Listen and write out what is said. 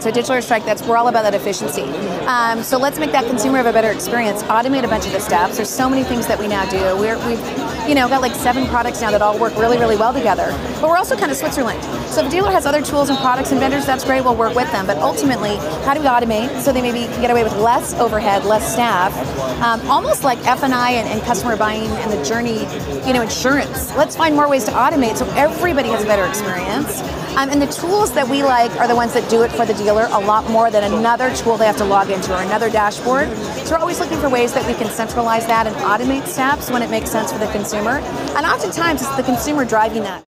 So digital strike, that's we're all about that efficiency. Um, so let's make that consumer have a better experience. Automate a bunch of the steps. There's so many things that we now do. We're, we've you know got like seven products now that all work really really well together. But we're also kind of Switzerland. So if a dealer has other tools and products and vendors, that's great. We'll work with them. But ultimately, how do we automate so they maybe can get away with less overhead, less staff, um, almost like F and I and customer buying and the journey, you know, insurance. Let's find more ways to automate so everybody has a better experience. Um, and the tools that we like are the ones that do it for the dealer a lot more than another tool they have to log into or another dashboard. So we're always looking for ways that we can centralize that and automate steps when it makes sense for the consumer. And oftentimes it's the consumer driving that.